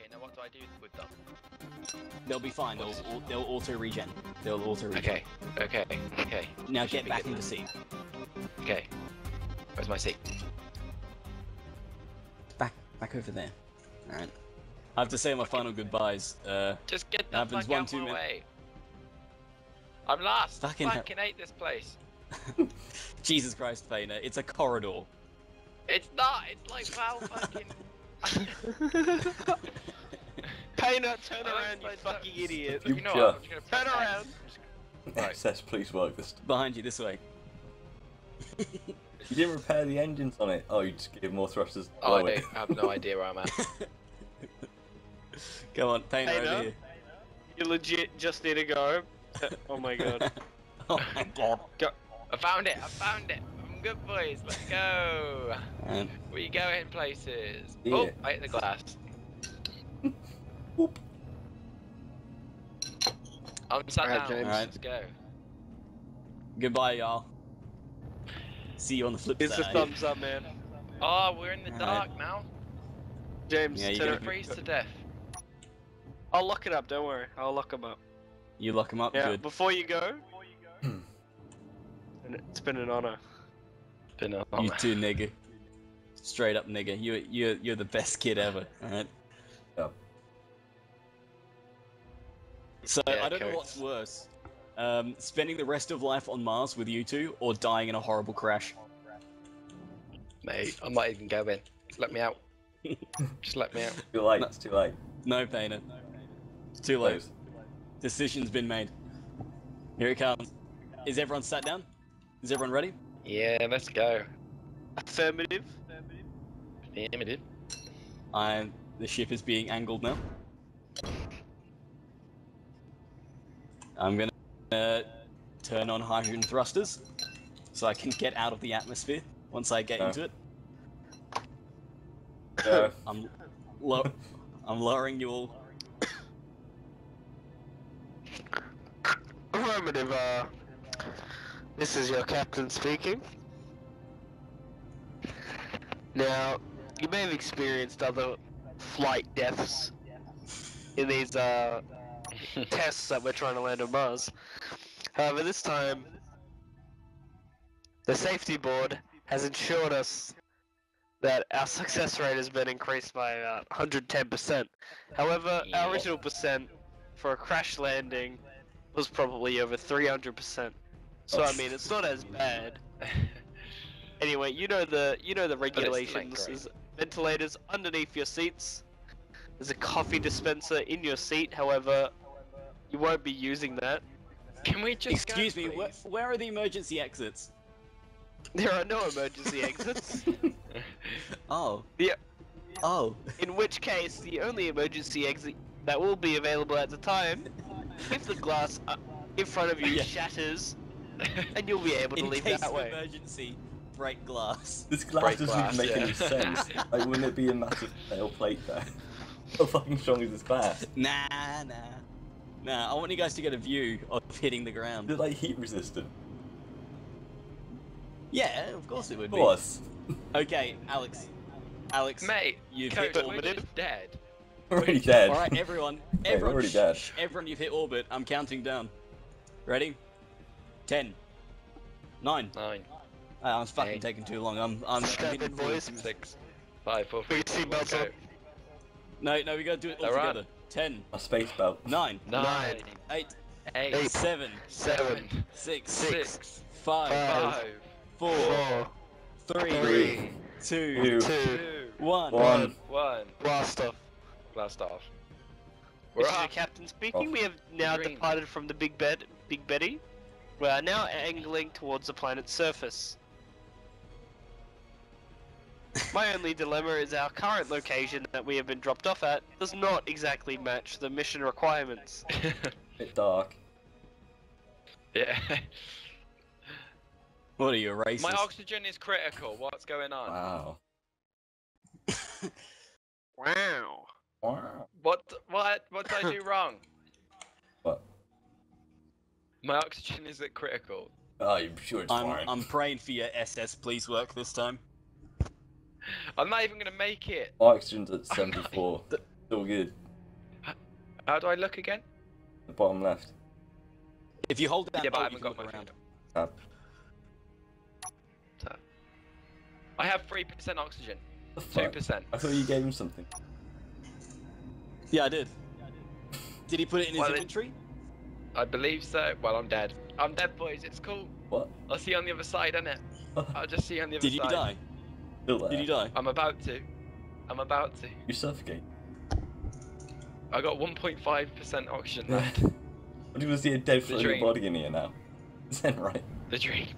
Okay, now what do I do with them? They'll be fine. They'll au- they'll auto regen. They'll auto regen. Okay, okay, okay, Now Should get back good in the seat. okay. Where's my seat? Back back over there. All right. I have to say my final goodbyes. Uh, Just get the Happens fuck one, out two my min- way. I'm lost. Fucking Fucking, hell. hate this place. Jesus Christ, Faina, it's a corridor. It's not. It's like wow, fucking. Payner, turn around, you fucking idiot. You you know just- what? Gonna Turn around. I'm Right. SS, please work this. Behind you, this way. You didn't repair the engines on it. Oh, you just gave more thrusters. Oh, I don't- I have no idea where I'm at. Come on, Payner Payner? over here. You legit just need to go. Oh my god. oh my god. I found it. I found it. I'm good, boys. Let's go. Um, We going places. Yeah. Oh, I hit the glass. Whoop. I'm sat Alright, down. James. Alright. Let's go. goodbye, y'all. See you on the flip Here's the side. thumbs up, man. Oh, we're in the Alright. dark now. James, Yeah, you turn gotta Gonna freeze to death. I'll lock it up, don't worry. I'll lock him up. You lock him up, Yeah, good. before you go, and it's been an honor. Been a You too, nigga. Straight up, nigga. You you you're the best kid ever. All right. Yep. So Yeah, I don't know what's worse, um, spending the rest of life on Mars with you two, or dying in a horrible crash. Mate, I'm not even going. Just let me out. Just let me out. Too late. It's too late. No, Payner. It's too late. Close. Decision's been made. Here it comes. Is everyone sat down? Is everyone ready? Yeah, let's go. Affirmative. Affirmative. I'm. The ship is being angled now. I'm gonna uh, turn on hydrogen thrusters, so I can get out of the atmosphere once I get Yeah. into it. Go. I'm, low, I'm lowering you all. Affirmative, uh. This is your captain speaking. Now, you may have experienced other flight deaths in these, uh, tests that we're trying to land on Mars. However, this time, the safety board has ensured us that our success rate has been increased by about 110%. However, our original percent for a crash landing was probably over 300%. So I mean, it's not as bad. Anyway, you know the you know the it's still ain't regulations. great. There's ventilators underneath your seats. There's a coffee dispenser in your seat. However, you won't be using that. Can we just Excuse go, me, where, where are the emergency exits? There are no emergency exits. Oh. Yeah. Oh. In which case, the only emergency exit that will be available at the time, if the glass uh, in front of you Yeah. shatters, and you'll be able to In leave case that of way. emergency, break glass. This glass Break doesn't glass, even make yeah. any sense. like, wouldn't it be a massive steel plate there? How fucking strong is this glass? Nah, nah. Nah, I want you guys to get a view of hitting the Is ground. it like heat resistant? Yeah, of course it would be. Of course. Okay, Alex. Alex, Mate, you've Coach, hit we're orbit. just dead. Already dead. Alright, everyone. we're Everyone, already dead. shh, everyone, you've hit orbit. I'm counting down. Ready? Ten. Nine. Nine, Uh, I'm fucking Eight. taking too long. I'm. I'm. I'm Seven, hitting three. boys. six, five, four, Put your three, two, seatbelts one, go. No, no, we gotta do it all Alright. together. Ten. A space belt. Nine. Nine, Eight. eight, Eight. Seven. Seven, Six. six, Five. Five. five, Four. four, Three. three, Two. Two. two, two, One. One. one. blast off. Blast off. This We're is your off. captain speaking. Off. We have now Green. departed from the Big Bed, Big Betty. We are now angling towards the planet's surface. My only dilemma is our current location that we have been dropped off at does not exactly match the mission requirements. bit dark. yeah. What are you, a racist? My oxygen is critical. What's going on? Wow. Wow. Wow. What? What? What did I do wrong? What? My oxygen is at critical. Oh, I'm sure it's I'm, fine. I'm praying for your SS please work this time. I'm not even gonna make it. Oxygen's at 74. It's all good. How do I look again? The bottom left. If you hold down yeah, but I alt, you haven't got my around. around. Tab. I have three percent oxygen. Two percent. I thought you gave him something. Yeah, I did. Did he put it in his Well, it- inventory? I believe so. Well, I'm dead. I'm dead, boys. It's cool. What? I'll see you on the other side, innit? I'll just see you on the other side. Did you die? Still there. Did you die? I'm about to. I'm about to. You suffocate. I got 1.5% oxygen Yeah. left. What do you see a dead floating dream. body in here now? Is that right? The dream.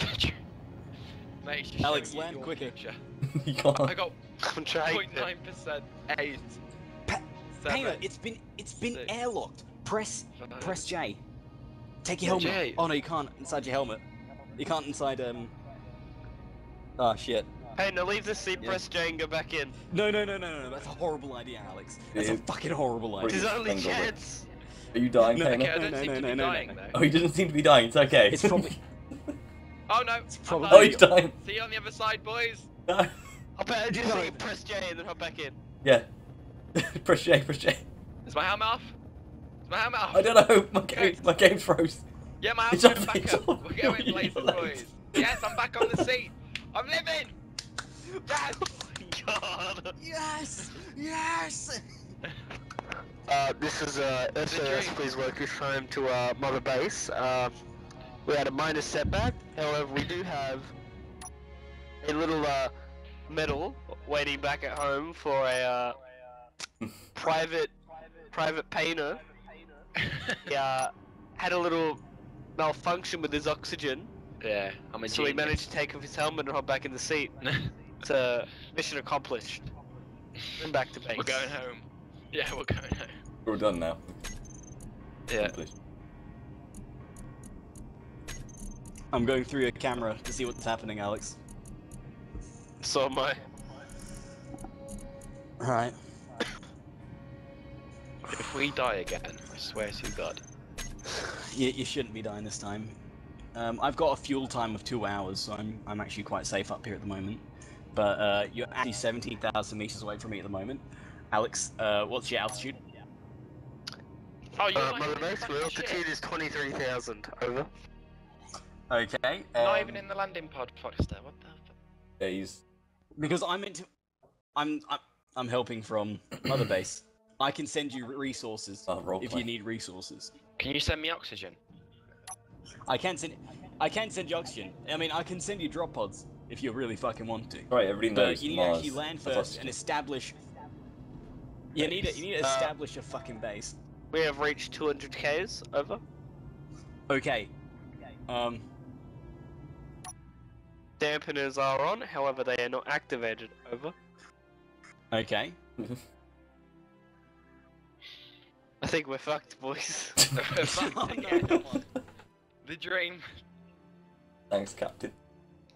the dream. Mate, just Alex, showing land your quicker. future. you can't. I got 0.9% eight. Pa- Seven. Payner, it's been it's been six, airlocked. Press five. press J. Take your helmet. J. Oh no, you can't inside your helmet. You can't inside um. Oh shit. Hey, now leave the seat, Yeah. press J and go back in. No no no no no. That's a horrible idea, Alex. That's a fucking horrible Wait. It's idea. his only Tangle chance. Are you dying, No, Payner? Okay, I No, don't no, seem no, to no, be no, no, dying no. though. Oh, he doesn't seem to be dying. It's okay. It's probably Oh no! It's probably- oh, he's dying. See you on the other side, boys. No. I better just No. press J and then hop back in. Yeah. press J. Press J. Is my helmet off? Is my helmet? I don't know. My game. My game froze. Yeah, my It's helmet's back up. We're going You're places, late. boys. Yes, I'm back on the seat. I'm living. Yes. God. Yes! Yes! Uh, this is uh, SAS, dream. please work your time to uh, Mother Base. Um, we had a minor setback, however, we do have a little uh, medal waiting back at home for a uh, private private painter. He uh, had a little malfunction with his oxygen, yeah, I'm a so he genius. managed to take off his helmet and hop back in the seat. It's uh, mission accomplished. And back to base. We're going home. Yeah, we're going home. We're all done now. Yeah. Accomplished. I'm going through your camera to see what's happening, Alex. So am I. Right. If we die again, I swear to God. You, you shouldn't be dying this time. Um, I've got a fuel time of two hours, so I'm, I'm actually quite safe up here at the moment. But uh, you're actually 17,000 meters away from me at the moment. Alex, uh, what's your altitude? Oh, you're Uh, not Mother even in Base, the my fucking altitude is 23,000. Over. Okay. Not um, even in the landing pod, Foxter. What the fuck? Days. Because I'm into. I'm I'm, I'm helping from Mother Base. I can send you resources Oh, roleplay. if you need resources. Can you send me oxygen? I can send. I can send you oxygen. I mean, I can send you drop pods if you really fucking want to. Right, everybody knows But you need Mars to actually land first and establish. You need to, you need to Uh, establish a fucking base. We have reached 200 Ks. Over. Okay. Um. Dampeners are on, however, they are not activated. Over. Okay. I think we're fucked, boys. Oh, no. The dream. Thanks, Captain.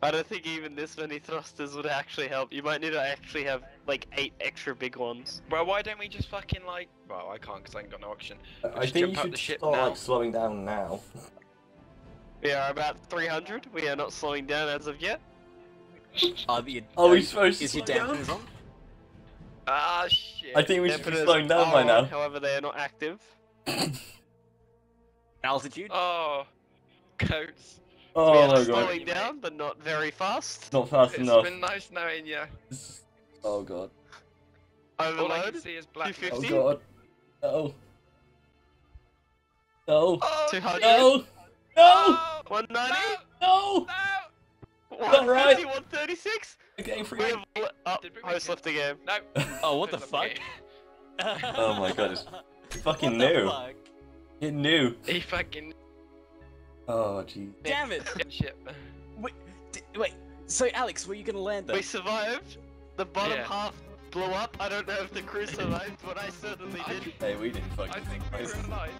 I don't think even this many thrusters would actually help. You might need to actually have like eight extra big ones. Bro, why don't we just fucking like? Well, I can't because I ain't got no oxygen. I think jump you should start now. like slowing down now. We are about 300. We are not slowing down as of yet. Are the, Are we supposed to Is your slow down? Dampeners on? Ah shit. I think we should be Dampeners slowing down by now. However, they are not active. Altitude? Oh, coats. we Oh are my god. slowing down, but not very fast. Not fast It's enough. been nice knowing you. Oh god. All I Overload. can see is black. 250? Oh god. No. No. Oh, 200. shit. No. No. Oh, 190. No. no. Not right. 150, 136. The game We free. have le- oh, Did we oh, host left the game. No. Oh, what the fuck? Oh my god, it's fucking What the new. fuck? You knew. He fucking Oh jeez. Damn it! shit. Wait, d- wait. So, Alex, were you gonna land there? We survived. The bottom Yeah. half blew up. I don't know if the crew survived, but I certainly did. Hey, we didn't I fucking. think we were. I think we were alive.